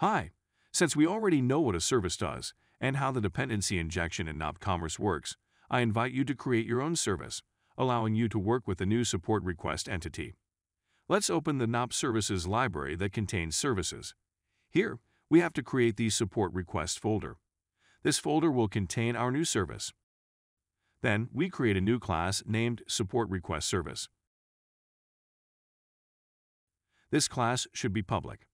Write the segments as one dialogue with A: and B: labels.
A: Hi! Since we already know what a service does and how the dependency injection in nopCommerce works, I invite you to create your own service, allowing you to work with the new support request entity. Let's open the Nop Services library that contains services. Here, we have to create the support request folder. This folder will contain our new service. Then, we create a new class named Support Request Service. This class should be public.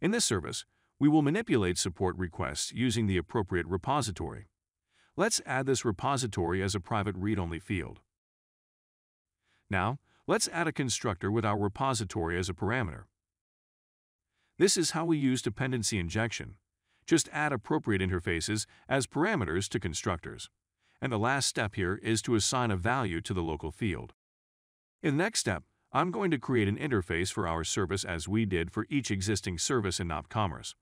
A: In this service, we will manipulate support requests using the appropriate repository. Let's add this repository as a private read-only field. Now, let's add a constructor with our repository as a parameter. This is how we use dependency injection. Just add appropriate interfaces as parameters to constructors. And the last step here is to assign a value to the local field. In the next step, I'm going to create an interface for our service as we did for each existing service in nopCommerce.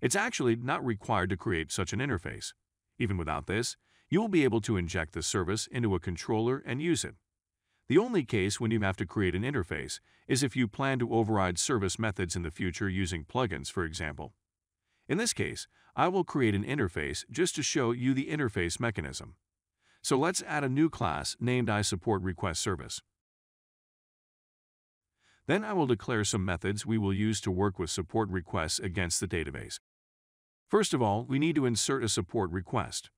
A: It's actually not required to create such an interface. Even without this, you will be able to inject the service into a controller and use it. The only case when you have to create an interface is if you plan to override service methods in the future using plugins, for example. In this case, I will create an interface just to show you the interface mechanism. So let's add a new class named iSupportRequestService. Then I will declare some methods we will use to work with support requests against the database. First of all, we need to insert a support request.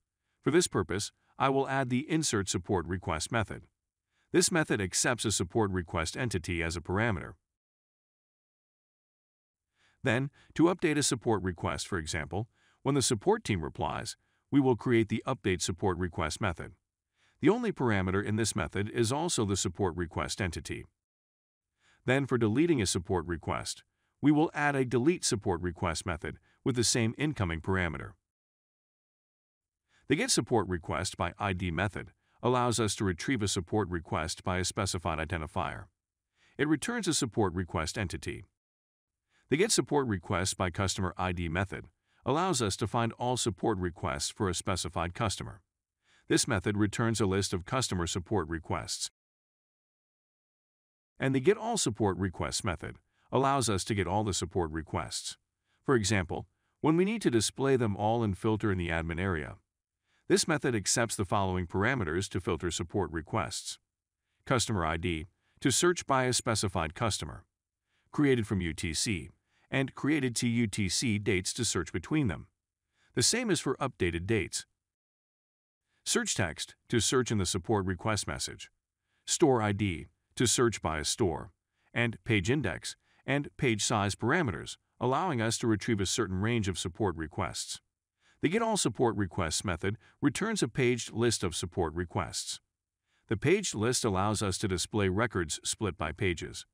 A: For this purpose, I will add the Insert Support Request method. This method accepts a support request entity as a parameter. Then, to update a support request, for example, when the support team replies, we will create the Update Support Request method. The only parameter in this method is also the support request entity. Then, for deleting a support request, we will add a Delete Support Request method with the same incoming parameter. The get support request by ID method allows us to retrieve a support request by a specified identifier. It returns a support request entity. The getSupportRequest by customer ID method allows us to find all support requests for a specified customer. This method returns a list of customer support requests. And the Get All Support Requests method allows us to get all the support requests. For example, when we need to display them all and filter in the admin area. This method accepts the following parameters to filter support requests. Customer ID, to search by a specified customer. Created from UTC, and created to UTC dates to search between them. The same is for updated dates. Search text, to search in the support request message. Store ID, to search by a store. And page index, and page size parameters, allowing us to retrieve a certain range of support requests. The Get All Support Requests method returns a paged list of support requests. The paged list allows us to display records split by pages.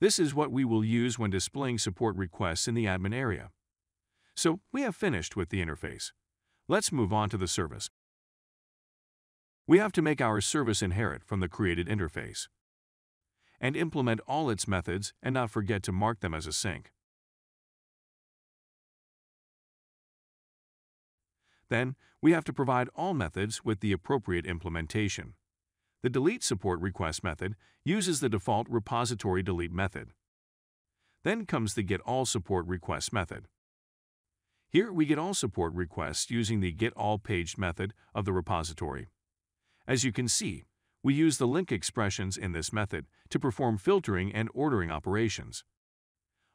A: This is what we will use when displaying support requests in the admin area. So we have finished with the interface. Let's move on to the service. We have to make our service inherit from the created interface and implement all its methods and not forget to mark them as async. Then, we have to provide all methods with the appropriate implementation. The delete support request method uses the default repository delete method. Then comes the get all support request method. Here we get all support requests using the get all paged method of the repository. As you can see, we use the LINQ expressions in this method to perform filtering and ordering operations.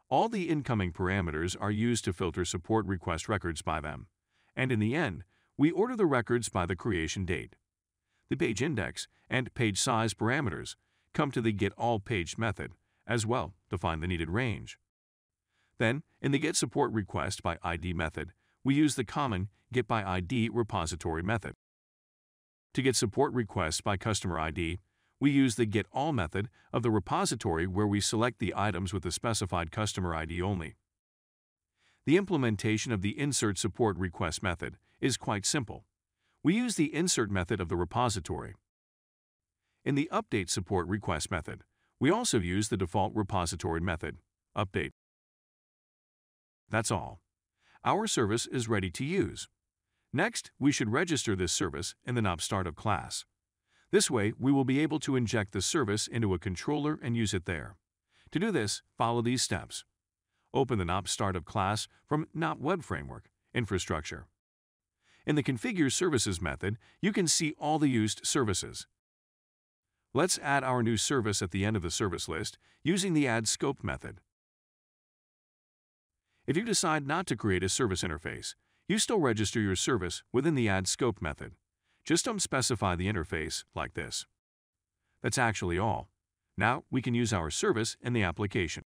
A: All the incoming parameters are used to filter support request records by them and in the end, we order the records by the creation date. The page index and page size parameters come to the getAllPaged method as well to find the needed range. Then, in the getSupportRequest by ID method, we use the common getById repository method. To get support requests by customer ID, we use the Get All method of the repository where we select the items with the specified customer ID only. The implementation of the Insert Support Request method is quite simple. We use the insert method of the repository. In the Update Support Request method, we also use the default repository method, update. That's all. Our service is ready to use. Next, we should register this service in the NOP Startup class. This way, we will be able to inject the service into a controller and use it there. To do this, follow these steps. Open the NOP Startup class from NOP Web Framework, Infrastructure. In the Configure Services method, you can see all the used services. Let's add our new service at the end of the service list using the Add Scope method. If you decide not to create a service interface, you still register your service within the Add Scope method. Just don't specify the interface like this. That's actually all. Now we can use our service in the application.